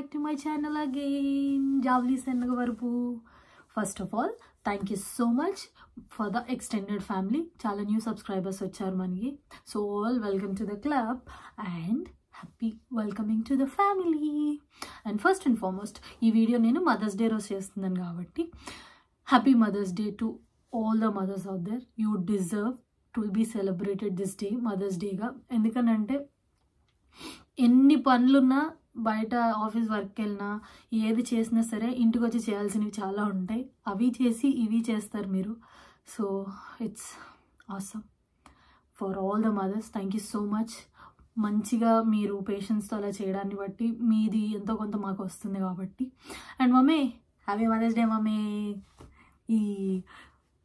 back to my channel again. Javli Senagavarpu first of all thank you so much for the extended family చాలా new subscribers వచ్చారు మనకి so all welcome to the club and happy welcoming to the family and first and foremost ఈ video నేను mother's day రోజు చేస్తున్నాను కాబట్టి happy mother's day to all the mothers out there you deserve to be celebrated this day mother's డేగా ఎందుకనంటే ఎన్ని పనులున్నా బయట office work వెళ్ళినా ఏది చేసినా సరే ఇంటికి వచ్చి చేయాల్సినవి చాలా ఉంటాయి. అవి చేసి ఇవి చేస్తారు మీరు. So it's awesome for all the mothers thank you so much మంచిగా మీరు పేషెన్స్తో అలా చేయడాన్ని బట్టి మీది ఎంతో కొంత మాకు వస్తుంది కాబట్టి. And mummy happy mother's day mummy. ఈ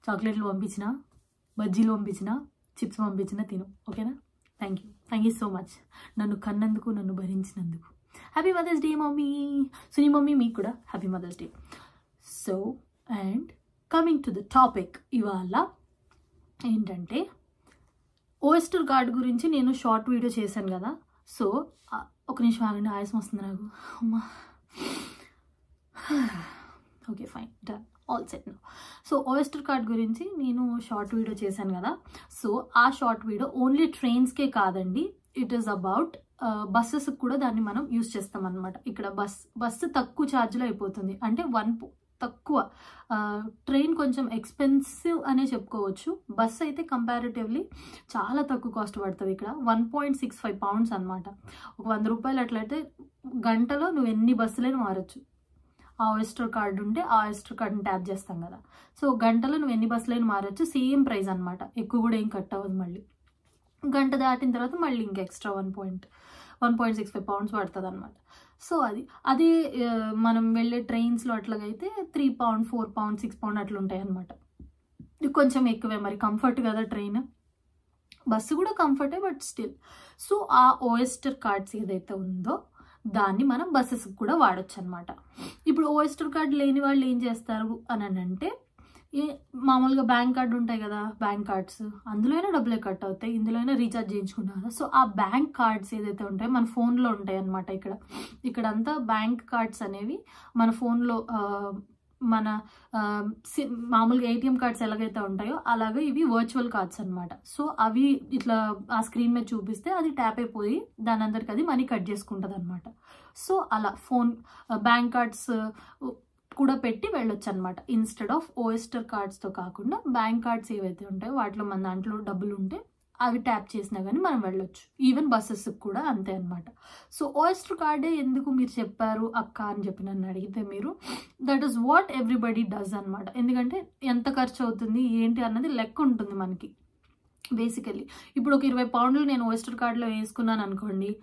చాక్లెట్లు పంపించిన బజ్జీలు పంపించిన చిప్స్ పంపించిన తిను. ఓకేనా? Thank you thank you so much నన్ను కన్నందుకు నన్ను భరించినందుకు. Happy mother's day mummy Suni mummy మీకు కూడా happy mother's day so and coming to the topic ఇవాళ ఏంటంటే ఓఎస్టర్ గార్డ్ గురించి నేను షార్ట్ వీడియో చేశాను కదా. సో ఒక నిమిషం ఆగండి ఆయాసం వస్తుంది నాకు. అమ్మా. Okay fine done all set no so oyster card గురించి నేను షార్ట్ వీడియో చేశాను కదా. సో ఆ షార్ట్ వీడియో ఓన్లీ ట్రైన్స్కే కాదండి. ఇట్ ఈస్ అబౌట్ బస్సెస్ కూడా దాన్ని మనం యూస్ చేస్తాం అనమాట ఇక్కడ బస్ బస్సు తక్కువ ఛార్జ్లో అయిపోతుంది. అంటే వన్ తక్కువ. ట్రైన్ కొంచెం ఎక్స్పెన్సివ్ అనే చెప్పుకోవచ్చు. బస్ అయితే కంపారిటివ్లీ చాలా తక్కువ కాస్ట్ పడుతుంది ఇక్కడ. One point six five pounds అనమాట ఒక వంద రూపాయలు అట్లయితే గంటలో నువ్వు ఎన్ని బస్సులైనా మారచ్చు. ఆ ఆయిస్టర్ కార్డు ఉంటే ఆ ఆయిస్టర్ కార్డుని ట్యాప్ చేస్తాం కదా. సో గంటలో నువ్వు ఎన్ని బస్సులైనా మారచ్చు. సేమ్ ప్రైస్ అనమాట ఎక్కువ కూడా ఏం కట్ అవ్వదు మళ్ళీ. గంట దాటిన తర్వాత మళ్ళీ ఇంకా extra one point one point six five pounds పడుతుంది అనమాట సో అది అదే మనం వెళ్ళే ట్రైన్స్లో అట్లాగైతే three pound four pound six pound అట్లా ఉంటాయి అనమాట కొంచెం ఎక్కువే మరి కంఫర్ట్ కదా ట్రైన్. బస్సు కూడా కంఫర్టే బట్ స్టిల్. సో ఆ ఓఎస్టర్ కార్డ్స్ ఏదైతే ఉందో దాన్ని మనం బస్సెస్కి కూడా వాడచ్చు అనమాట ఇప్పుడు ఓఎస్టర్ కార్డ్ లేని వాళ్ళు ఏం చేస్తారు అని అంటే మామూలుగా బ్యాంక్ కార్డు ఉంటాయి కదా బ్యాంక్ కార్డ్స్. అందులోనే డబ్బులే కట్ అవుతాయి ఇందులోనే రీఛార్జ్ చేయించుకుంటారు. సో ఆ బ్యాంక్ కార్డ్స్ ఏదైతే ఉంటాయో మన ఫోన్లో ఉంటాయి అనమాట ఇక్కడ. ఇక్కడ అంతా బ్యాంక్ కార్డ్స్ అనేవి మన ఫోన్లో మన సి- మామూలుగా ఏటీఎం కార్డ్స్ ఎలాగైతే ఉంటాయో అలాగే ఇవి వర్చువల్ కార్డ్స్ అనమాట సో అవి ఇట్లా ఆ స్క్రీన్ మీద చూపిస్తే అది ట్యాప్ అయిపోయి దాని అందరికి అది మనీ కట్ చేసుకుంటుంది అనమాట సో అలా ఫోన్ బ్యాంక్ కార్డ్స్ కూడా పెట్టి వెళ్ళొచ్చు అనమాట ఇన్స్టెడ్ ఆఫ్ ఓఎస్టర్ కార్డ్స్తో కాకుండా బ్యాంక్ కార్డ్స్ ఏవైతే ఉంటాయో వాటిలో మన దాంట్లో డబ్బులు ఉంటే అవి ట్యాప్ చేసినా కానీ మనం వెళ్ళొచ్చు. ఈవెన్ బస్సెస్ కూడా అంతే అనమాట సో ఓఎస్టర్ కార్డే ఎందుకు మీరు చెప్పారు అక్క అని చెప్పి నన్ను అడిగితే మీరు that is what everybody does అనమాట ఎందుకంటే ఎంత ఖర్చు అవుతుంది ఏంటి అన్నది లెక్క ఉంటుంది మనకి. బేసికల్లీ. ఇప్పుడు ఒక ఇరవై పౌండ్లు నేను ఓస్టర్ కార్డ్లో వేసుకున్నాను అనుకోండి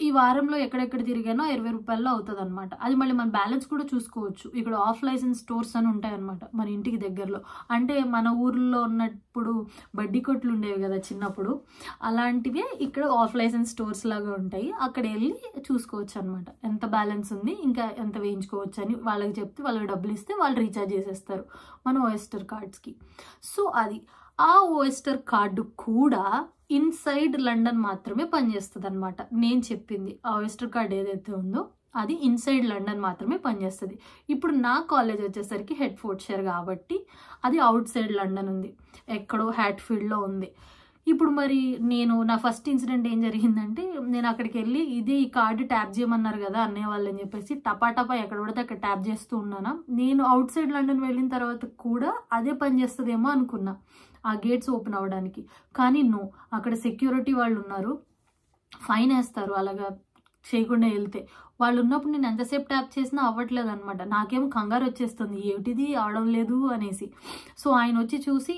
ఈ వారంలో ఎక్కడెక్కడ తిరిగానో ఇరవై రూపాయల్లో అవుతుంది అనమాట అది మళ్ళీ మన బ్యాలెన్స్ కూడా చూసుకోవచ్చు. ఇక్కడ ఆఫ్ లైసెన్స్ స్టోర్స్ అని ఉంటాయి అనమాట మన ఇంటికి దగ్గరలో. అంటే మన ఊర్లో ఉన్నప్పుడు బడ్డీ కొట్లు ఉండేవి కదా చిన్నప్పుడు. అలాంటివే ఇక్కడ ఆఫ్ లైసెన్స్ స్టోర్స్ లాగా ఉంటాయి. అక్కడ వెళ్ళి చూసుకోవచ్చు అనమాట ఎంత బ్యాలెన్స్ ఉంది ఇంకా ఎంత వేయించుకోవచ్చు అని వాళ్ళకి చెప్తే వాళ్ళకి డబ్బులు ఇస్తే వాళ్ళు రీఛార్జ్ చేసేస్తారు మన ఓఎస్టర్ కార్డ్స్కి. సో అది ఆ ఓయిస్టర్ కార్డు కూడా ఇన్సైడ్ లండన్ మాత్రమే పనిచేస్తుంది అనమాట నేను చెప్పింది ఆ ఓయిస్టర్ కార్డ్ ఏదైతే ఉందో అది ఇన్సైడ్ లండన్ మాత్రమే పనిచేస్తుంది. ఇప్పుడు నా కాలేజ్ వచ్చేసరికి హెడ్ ఫోర్ట్షైర్ కాబట్టి అది అవుట్ సైడ్ లండన్ ఉంది. ఎక్కడో హ్యాట్ఫీల్డ్లో ఉంది. ఇప్పుడు మరి నేను నా ఫస్ట్ ఇన్సిడెంట్ ఏం జరిగిందంటే నేను అక్కడికి వెళ్ళి ఇదే ఈ కార్డు ట్యాప్ చేయమన్నారు కదా అన్నయ్య అని చెప్పేసి టపా టపా ఎక్కడ పడితే అక్కడ ట్యాప్ చేస్తూ ఉన్నానా. నేను అవుట్ సైడ్ లండన్ వెళ్ళిన తర్వాత కూడా అదే పని చేస్తుందేమో అనుకున్నా. ఆ గేట్స్ ఓపెన్ అవ్వడానికి. కానీ నో అక్కడ సెక్యూరిటీ వాళ్ళు ఉన్నారు ఫైన్ వేస్తారు అలాగా చేయకుండా వెళ్తే. వాళ్ళు ఉన్నప్పుడు నేను ఎంతసేపు ట్యాప్ చేసినా అవ్వట్లేదు అనమాట నాకేమో కంగారు వచ్చేస్తుంది. ఏమిటిది? అవడం లేదు అనేసి. సో ఆయన వచ్చి చూసి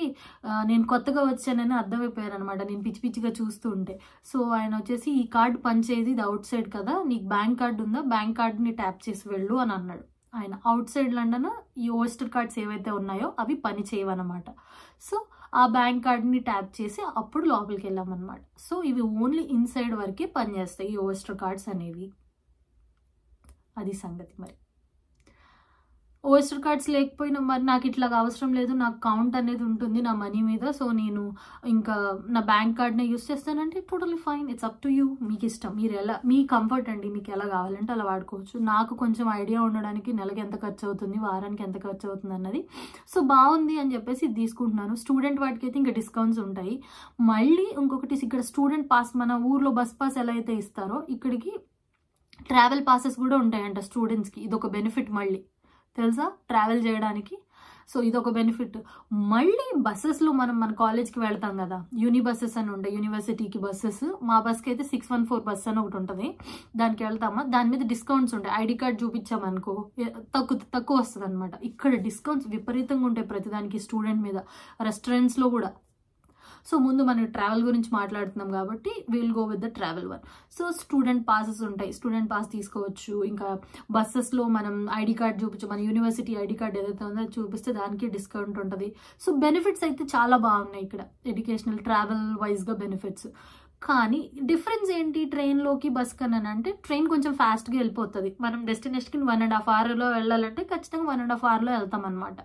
నేను కొత్తగా వచ్చానని అర్థమైపోయారు అనమాట నేను పిచ్చి పిచ్చిగా చూస్తూ ఉంటే. సో ఆయన వచ్చేసి ఈ కార్డు పనిచేది ఇది అవుట్ సైడ్ కదా. నీకు బ్యాంక్ కార్డు ఉందా? బ్యాంక్ కార్డుని ట్యాప్ చేసి వెళ్ళు అని అన్నాడు. ఆయన అవుట్ సైడ్ లండన్ ఈ ఓస్టర్ కార్డ్స్ ఏవైతే ఉన్నాయో అవి పని చేయవన్నమాట. సో ఆ బ్యాంక్ కార్డ్ని ట్యాప్ చేసి అప్పుడు లోపలికి వెళ్ళామన్నమాట. సో ఇవి ఓన్లీ ఇన్సైడ్ వరకే పనిచేస్తాయి ఈ ఓస్టర్ కార్డ్స్ అనేవి. అది సంగతి మరి. ఓఎస్టర్ కార్డ్స్ లేకపోయినా మరి నాకు ఇట్లా అవసరం లేదు నాకు కౌంట్ అనేది ఉంటుంది నా మనీ మీద. సో నేను ఇంకా నా బ్యాంక్ కార్డ్నే యూస్ చేస్తానంటే totally fine it's up to you మీకు ఇష్టం మీరు ఎలా మీ కంఫర్ట్ అండి. మీకు ఎలా కావాలంటే అలా వాడుకోవచ్చు. నాకు కొంచెం ఐడియా ఉండడానికి నెలకి ఎంత ఖర్చు అవుతుంది వారానికి ఎంత ఖర్చు అవుతుంది అన్నది. సో బాగుంది అని చెప్పేసి ఇది తీసుకుంటున్నాను. స్టూడెంట్ వాటికి అయితే ఇంకా డిస్కౌంట్స్ ఉంటాయి. మళ్ళీ ఇంకొకటి ఇక్కడ స్టూడెంట్ పాస్ మన ఊర్లో బస్ పాస్ ఎలా అయితే ఇస్తారో ఇక్కడికి ట్రావెల్ పాసెస్ కూడా ఉంటాయంట స్టూడెంట్స్కి ఇది ఒక బెనిఫిట్ మళ్ళీ. తెలుసా? ట్రావెల్ చేయడానికి. సో ఇది ఒక బెనిఫిట్. మళ్ళీ బస్సెస్లో మనం మన కాలేజ్కి వెళ్తాం కదా. యూని బస్సెస్ అని ఉండే యూనివర్సిటీకి బస్సెస్. మా బస్కి అయితే సిక్స్ వన్ ఫోర్ బస్ అని ఒకటి ఉంటుంది. దానికి వెళ్తామా? దాని మీద డిస్కౌంట్స్ ఉంటాయి ఐడి కార్డ్ చూపించామనుకో తక్కువ తక్కువ వస్తుంది అనమాట ఇక్కడ డిస్కౌంట్స్ విపరీతంగా ఉంటాయి ప్రతిదానికి స్టూడెంట్ మీద. రెస్టారెంట్స్లో కూడా. సో ముందు మనం ట్రావెల్ గురించి మాట్లాడుతున్నాం కాబట్టి will go with the travel one so student passes ఉంటాయి. స్టూడెంట్ పాస్ తీసుకోవచ్చు. ఇంకా బస్సెస్లో మనం ఐడి కార్డ్ చూపించు మన యూనివర్సిటీ ఐడి కార్డ్ ఏదైతే ఉందో చూపిస్తే దానికి డిస్కౌంట్ ఉంటుంది. సో బెనిఫిట్స్ అయితే చాలా బాగున్నాయి ఇక్కడ. ఎడ్యుకేషనల్ ట్రావెల్ వైజ్గా బెనిఫిట్స్ కానీ డిఫరెన్స్ ఏంటి ట్రైన్లోకి బస్ కన్నా అంటే ట్రైన్ కొంచెం ఫాస్ట్గా వెళ్ళిపోతుంది. మనం డెస్టినేషన్కి వన్ అండ్ హాఫ్ అవర్లో వెళ్ళాలంటే ఖచ్చితంగా వన్ అండ్ హాఫ్ అవర్లో వెళ్తాం అనమాట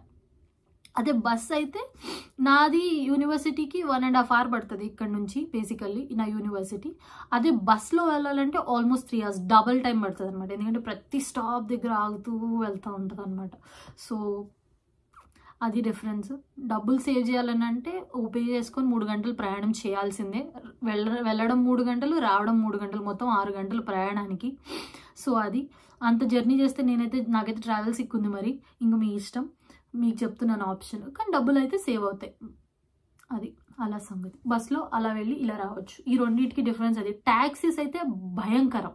అదే బస్ అయితే నాది యూనివర్సిటీకి వన్ అండ్ హాఫ్ అవర్ పడుతుంది ఇక్కడ నుంచి బేసికల్లీ నా యూనివర్సిటీ అదే బస్లో వెళ్ళాలంటే almost three hours double time పడుతుంది అనమాట ఎందుకంటే ప్రతి స్టాప్ దగ్గర ఆగుతూ వెళ్తూ ఉంటుంది అనమాట సో అది డిఫరెన్స్ డబ్బులు సేవ్ చేయాలని అంటే ఓపే చేసుకొని మూడు గంటలు ప్రయాణం చేయాల్సిందే. వెళ్ళ వెళ్ళడం మూడు గంటలు రావడం మూడు గంటలు మొత్తం ఆరు గంటలు ప్రయాణానికి. సో అది. అంత జర్నీ చేస్తే నేనైతే నాకైతే ట్రావెల్స్ ఎక్కుంది మరి. ఇంక మీ ఇష్టం? మీకు చెప్తున్నాను ఆప్షన్ కానీ డబ్బులు అయితే సేవ్ అవుతాయి. అది అలా సంగతి. బస్లో అలా వెళ్ళి ఇలా రావచ్చు. ఈ రెండింటికి డిఫరెన్స్ అది. ట్యాక్సీస్ అయితే భయంకరం.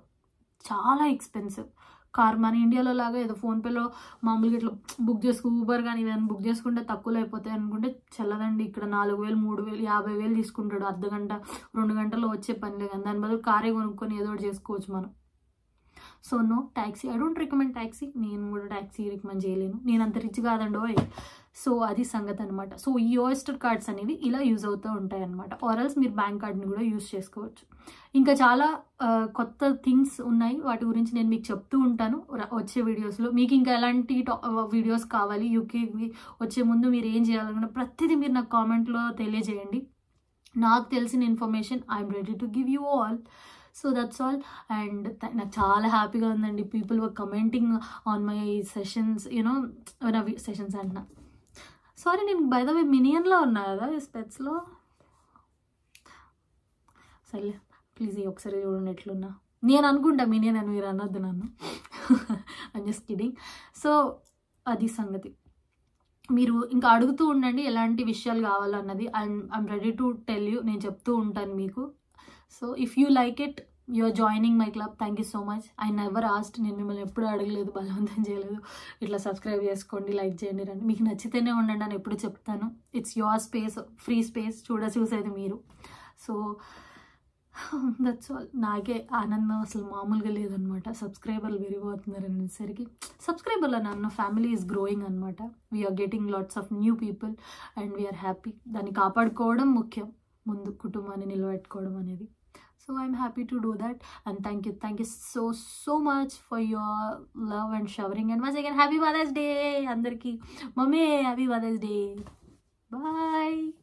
చాలా ఎక్స్పెన్సివ్ కార్ మన ఇండియాలో లాగా ఏదో ఫోన్పేలో మామూలుగా ఇట్లా బుక్ చేసుకు ఊబర్ కానీ ఏదైనా బుక్ చేసుకుంటే తక్కువలో అయిపోతాయి అనుకుంటే చల్లదండి. ఇక్కడ నాలుగు వేలు మూడు వేలు యాభై వేలు తీసుకుంటాడు. అర్ధ గంట రెండు గంటల్లో వచ్చే పని లేదు. దాని బదులు కారే కొనుక్కొని ఏదో ఒకటి చేసుకోవచ్చు మనం. So no taxi I don't recommend taxi. నేను కూడా ట్యాక్సీ రికమెండ్ చేయలేను. నేను అంత రిచ్ కాదండో సో అది సంగతి అనమాట సో ఈ ఓఎస్టర్ కార్డ్స్ అనేవి ఇలా యూజ్ అవుతూ ఉంటాయి అనమాట ఆర్ఎల్స్ మీరు బ్యాంక్ కార్డ్ని కూడా యూజ్ చేసుకోవచ్చు. ఇంకా చాలా కొత్త థింగ్స్ ఉన్నాయి. వాటి గురించి నేను మీకు చెప్తూ ఉంటాను. వచ్చే వీడియోస్లో. మీకు ఇంకా ఎలాంటి వీడియోస్ కావాలి? యూకే వచ్చే ముందు మీరు ఏం చేయాలనుకున్న ప్రతిదీ మీరు నాకు కామెంట్లో తెలియజేయండి. నాకు తెలిసిన information I'm ready to give you all. So that's all and నాకు చాలా హ్యాపీగా ఉందండి. People were commenting on my sessions you know నా సెషన్స్ అంటున్నా. సారీ నేను బై ద వే మినియన్లో ఉన్నా కదా ఈ స్పెట్స్లో సర్లే ప్లీజ్ ఈ ఒకసారి చూడండి ఎట్లున్నా. నేను అనుకుంటా మినియన్ అని మీరు అనొద్దు నన్ను. ఐ జస్ట్ కిడింగ్ సో అది సంగతి. మీరు ఇంకా అడుగుతూ ఉండండి ఎలాంటి విషయాలు కావాలన్నది. I'm I'm ready to tell you నేను చెప్తూ ఉంటాను మీకు. So if you like it you're joining my club thank you so much. I never asked నేను మిమ్మల్ని ఎప్పుడు అడగలేదు బలవంతం చేయలేదు. ఇట్లా సబ్స్క్రైబ్ చేసుకోండి లైక్ చేయండి రండి. మీకు నచ్చితేనే ఉండండి అని ఎప్పుడు చెప్తాను. It's your space free space చూడ చూసేది మీరు. సో దట్స్ ఆల్ నాకే ఆనందం అసలు మామూలుగా లేదనమాట. సబ్స్క్రైబర్లు పెరిగిపోతున్నారు అనేసరికి. సబ్స్క్రైబర్లు అన్న ఫ్యామిలీ ఈజ్ గ్రోయింగ్ అనమాట. We're getting lots of new people and we're happy దాన్ని కాపాడుకోవడం ముఖ్యం. ముందు కుటుంబాన్ని నిలబెట్టుకోవడం అనేది. so i'm happy to do that. And thank you thank you so so much for your love and showering. And once again happy mother's day andarki mummy happy mother's day. Bye.